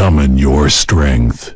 Summon your strength.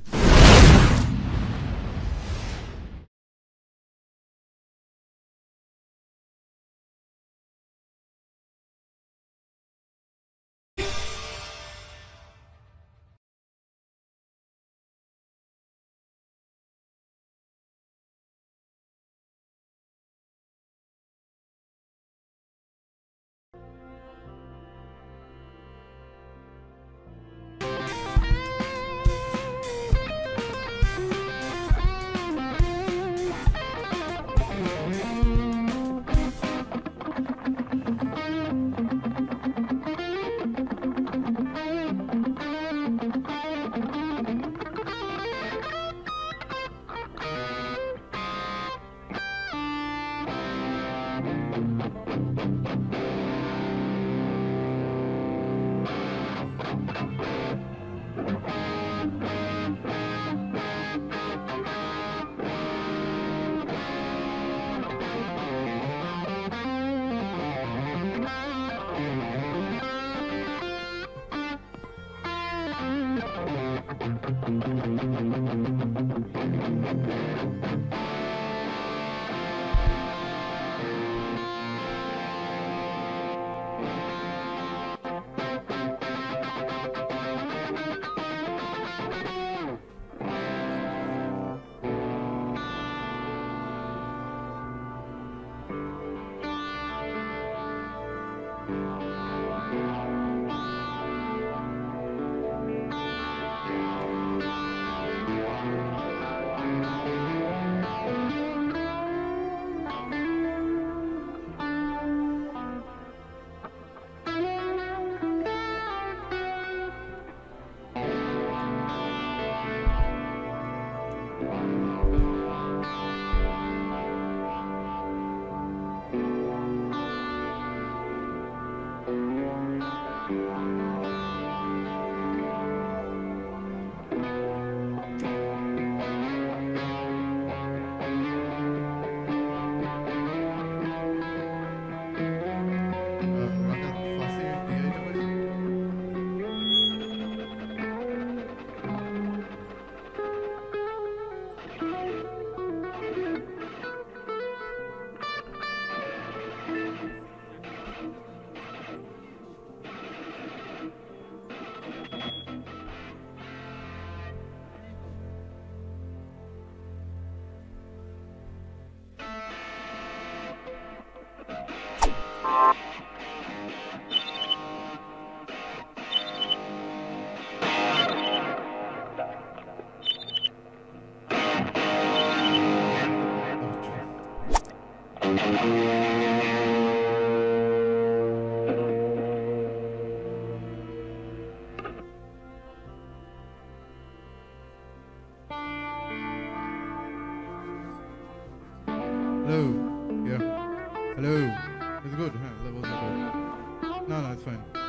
No, no, it's fine.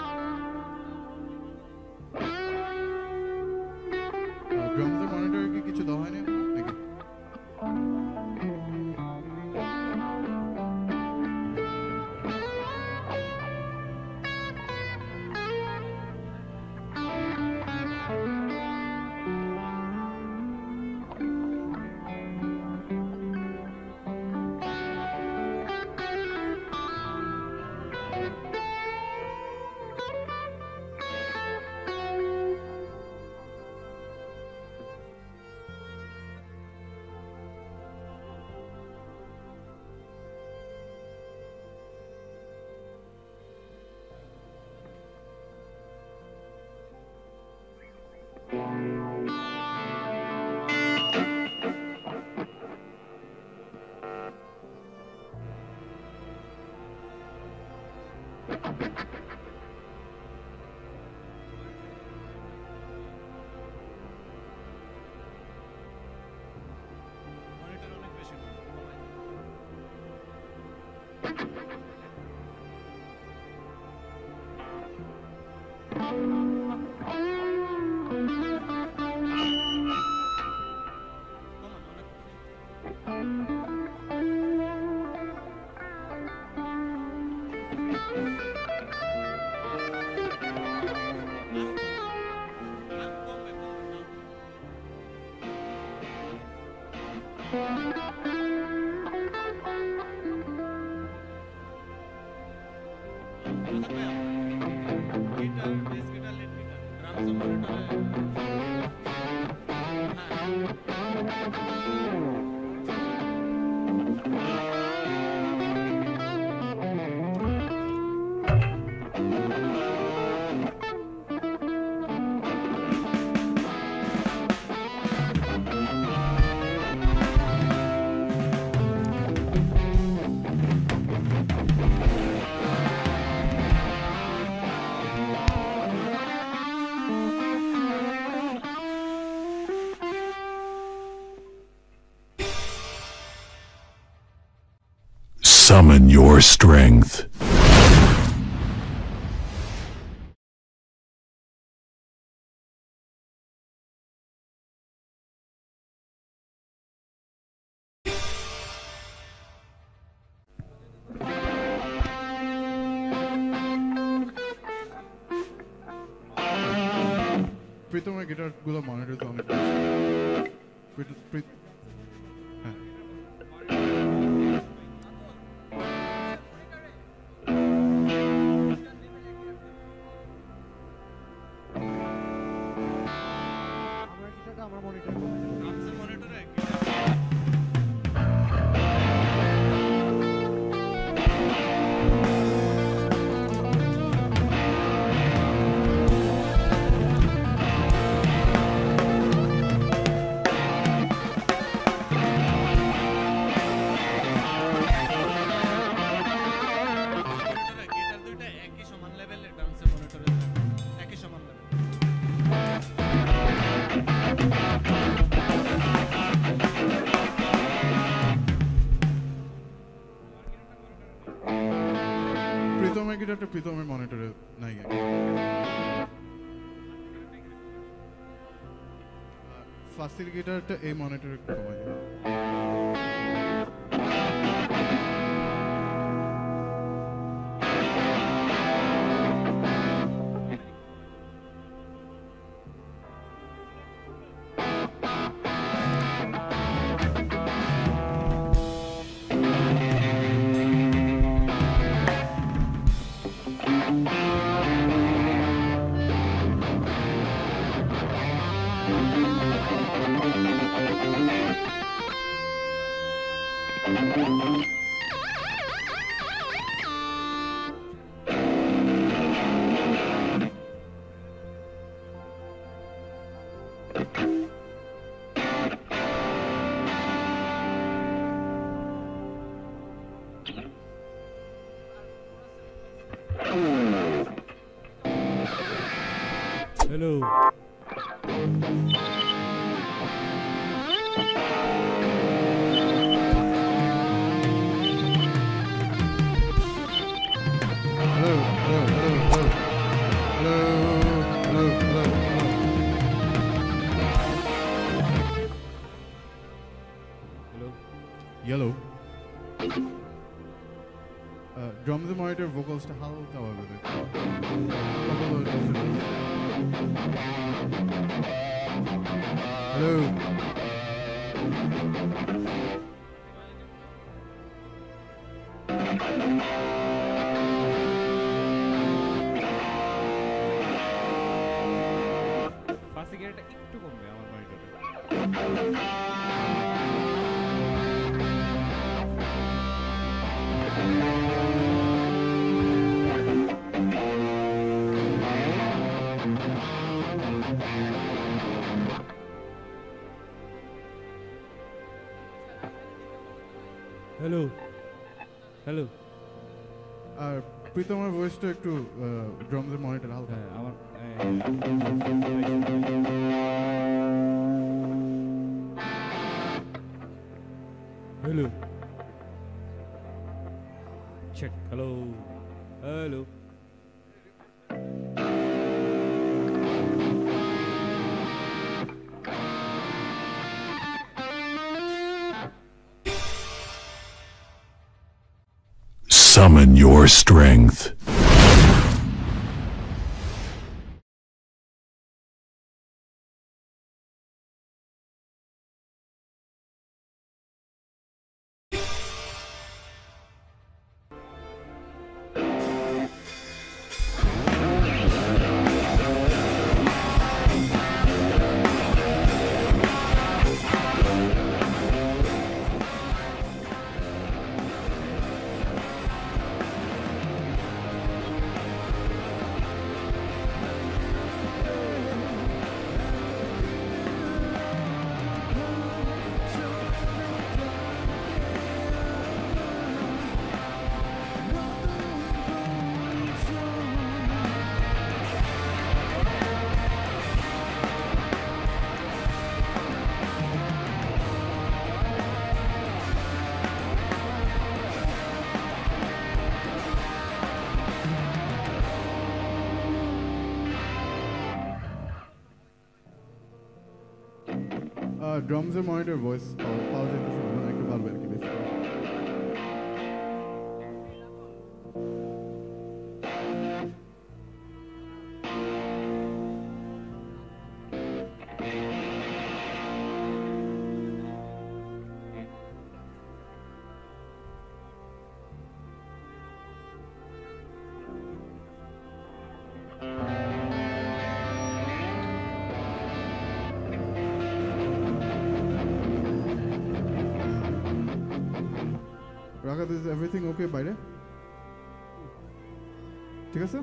Summon your strength. Pritam, I get a monitor on it. Pritam, ফাসিল গিটারটা এই মনিটরে একটু কমাই hello Yellow. Uh, drums and monitor, vocals to হালকা ভাবে দেখ। Hello. ভয়েসটা একটু ড্রামস এর মনিটর হালকা হ্যাঁ আমার hello check hello hello Summon your strength. drums and monitor voice. রাখাত ইজ এভরিথিং ওকে বাইরে ঠিক আছে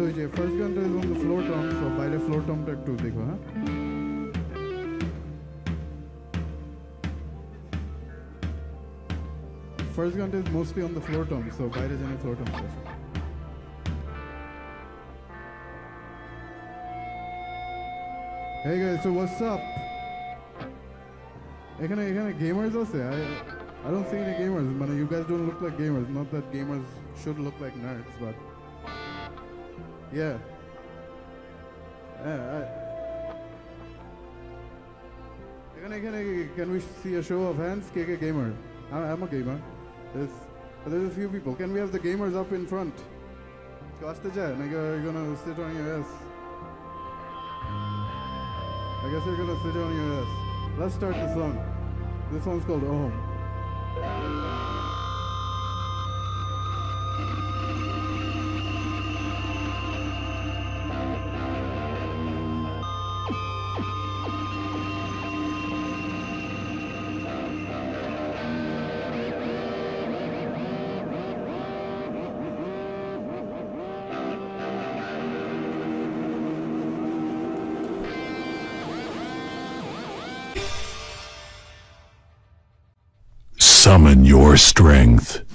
রাখাত আদৌ যে ফার্স্ট গানটা is on the floor tom so বাইরে ফ্লোর টমটা একটু দেখো হ্যাঁ ফার্স্ট গানটা is mostly on the floor tom so বাইরে জানি ফ্লোর টম আছে Hey guys, so what's up? এখানে এখানে গেমার্স আছে I I don't see any gamers. মানে you guys don't look like gamers. Not that gamers should look like nerds, but yeah. Yeah. I... Can, I, can, I, can we see a show of hands? KK Gamer. I, am a gamer. There's, there's a few people. Can we have the gamers up in front? Kastaja, and you're gonna sit on your ass. I guess you're gonna sit on your ass. Let's start the song. This one's called Oh. Your strength.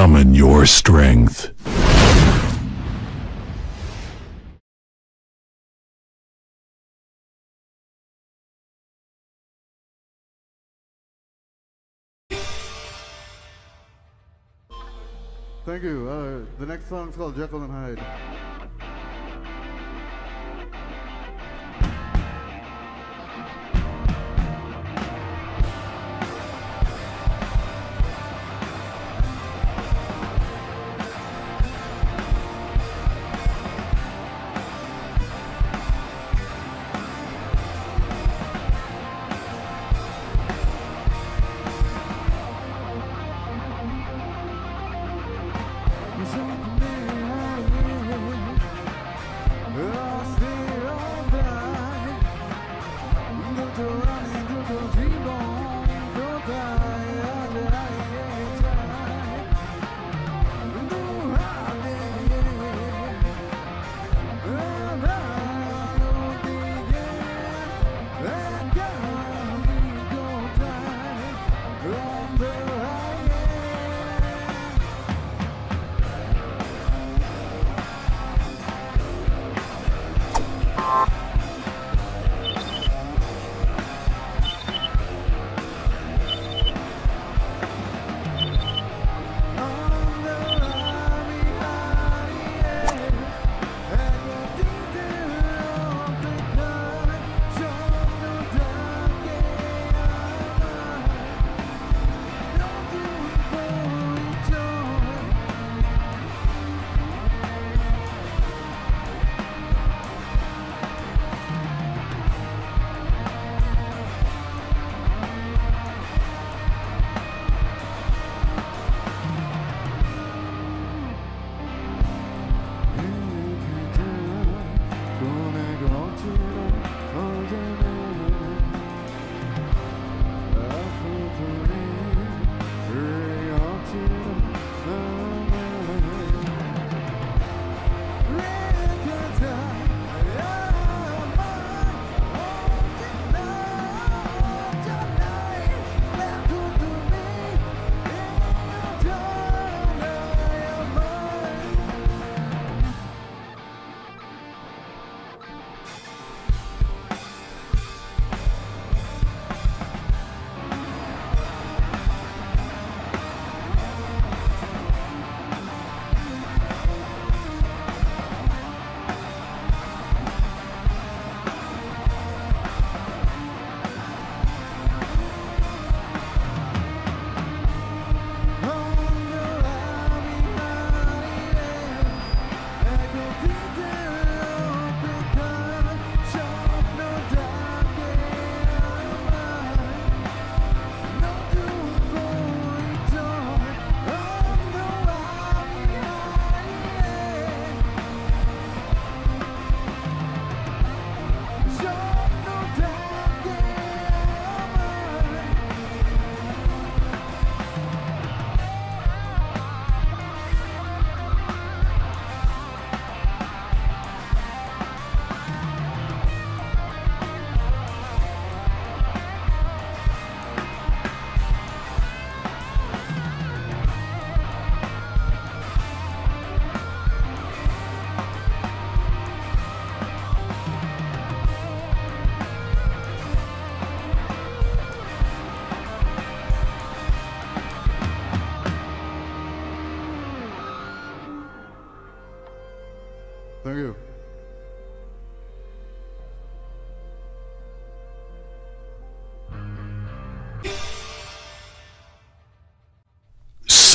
Summon your strength. Thank you. Uh, the next song is called Jekyll and Hyde.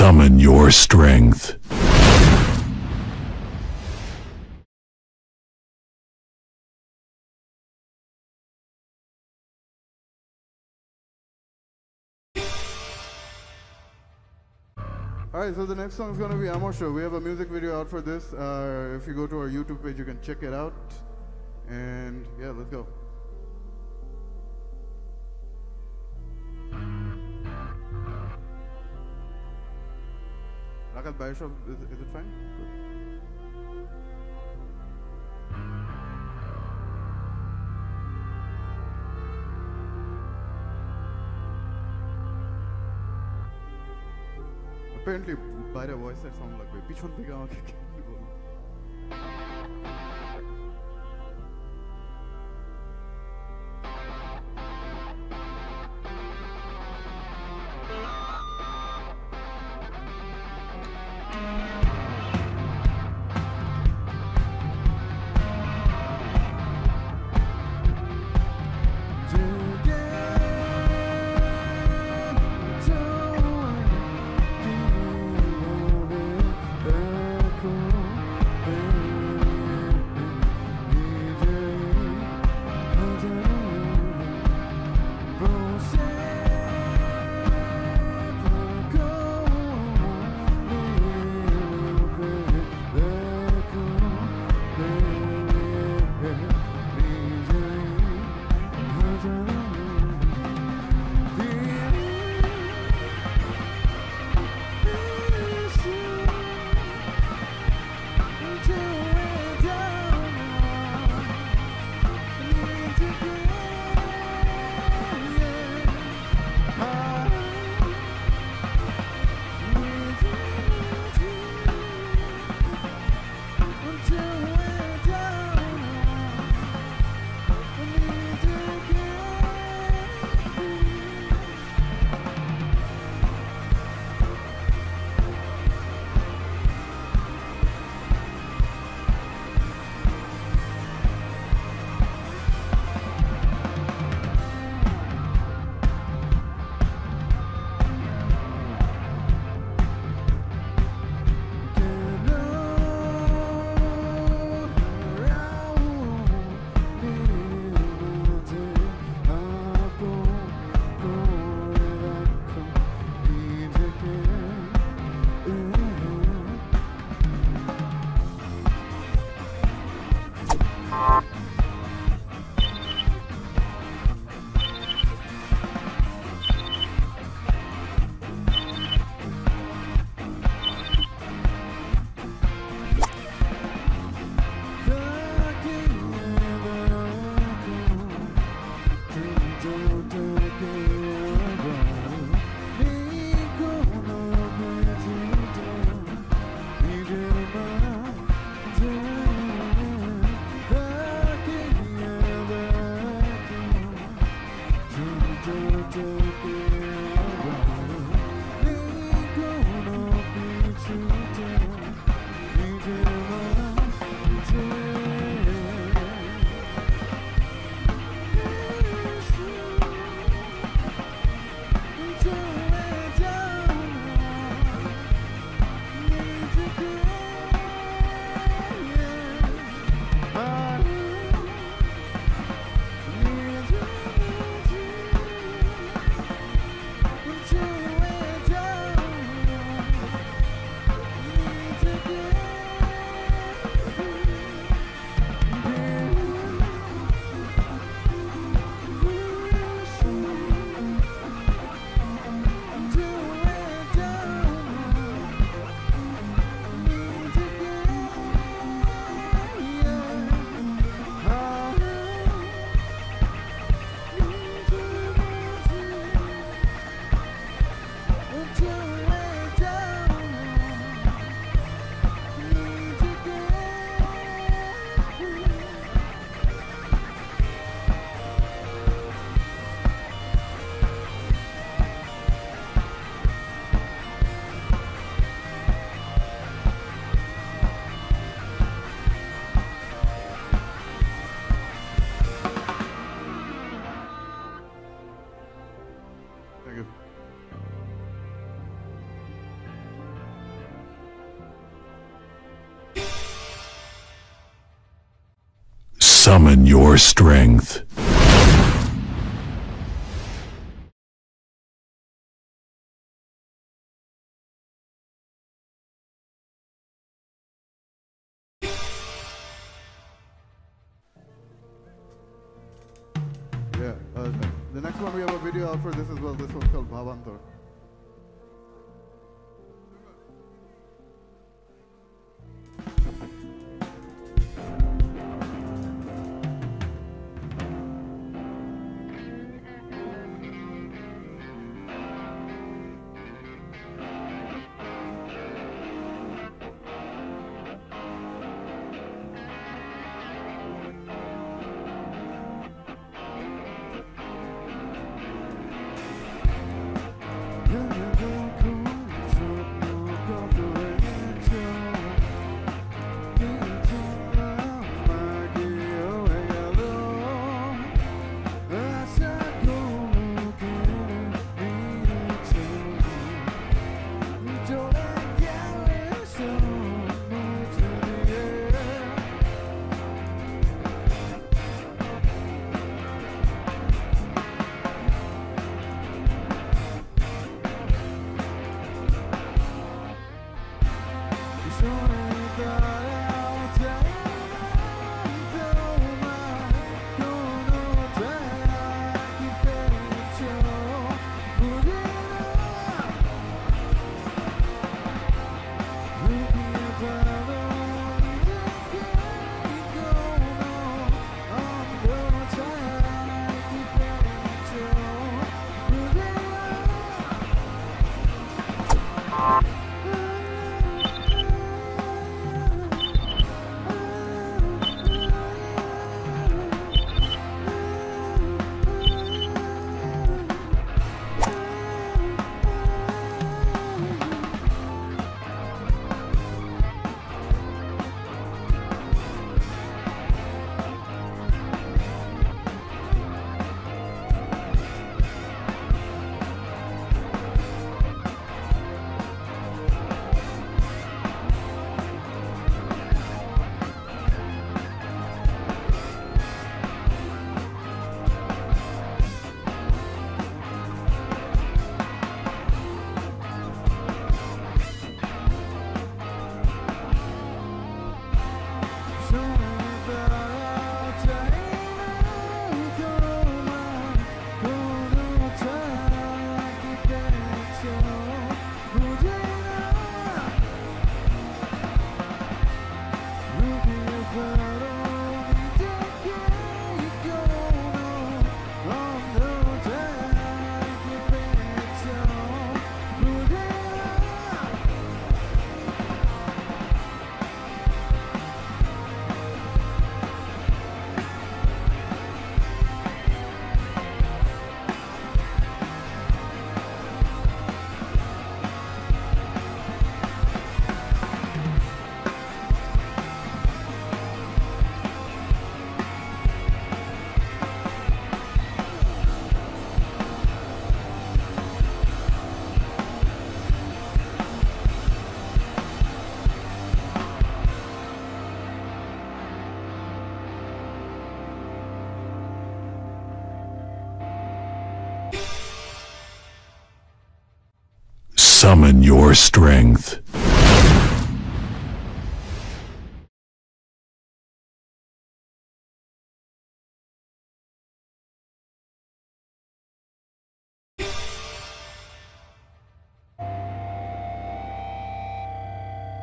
Summon your strength. Alright, so the next song is to be Amor Show. We have a music video out for this. Uh, if you go to our YouTube page, you can check it out. And yeah, let's go. Rakat Baishov, is, is it fine? Good. Apparently বাইরে ভয়েসের sound লাগবে পিছন থেকে আমাকে Summon your strength. Yeah. Uh, the next one we have a video out for this as well. This one's called Bhavantar. Summon your strength.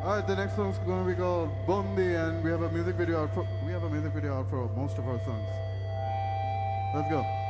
Alright, the next song's gonna be called Bondi and we have a music video out for we have a music video out for most of our songs. Let's go.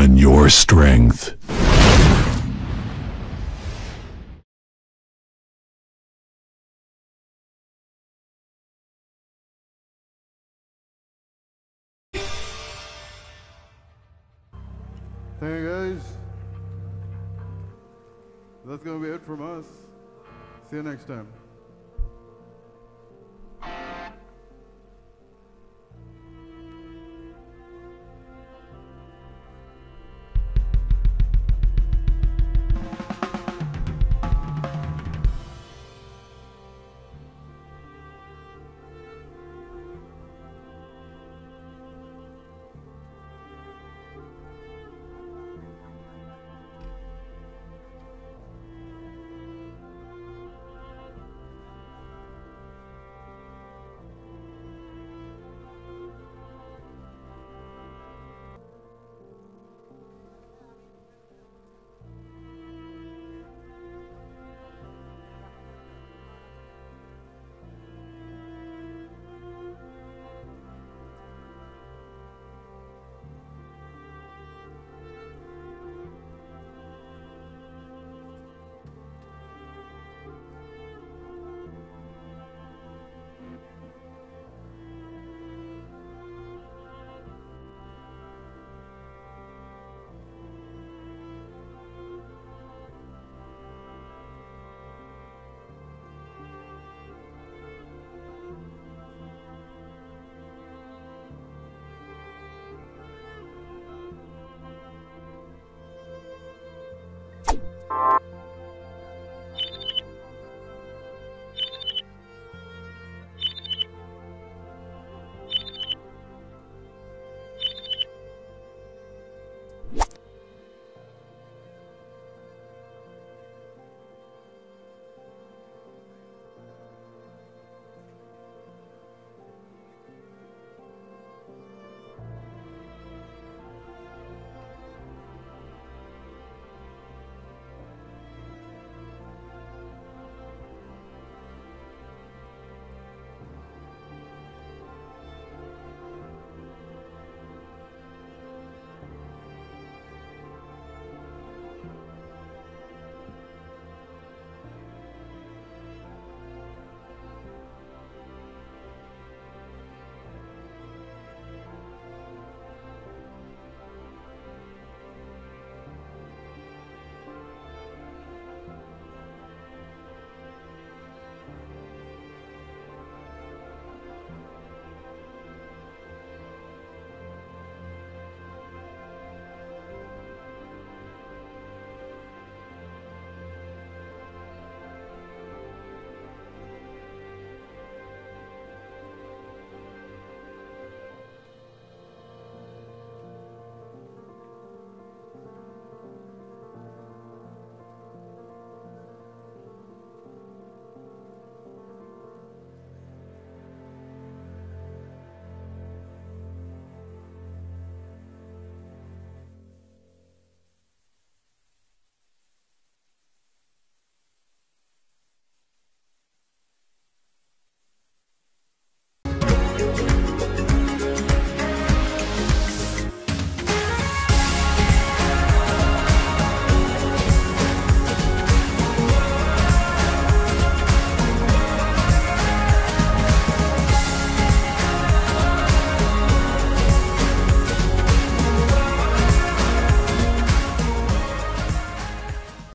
Summon your strength. You guys. That's gonna be it from us. See you next time.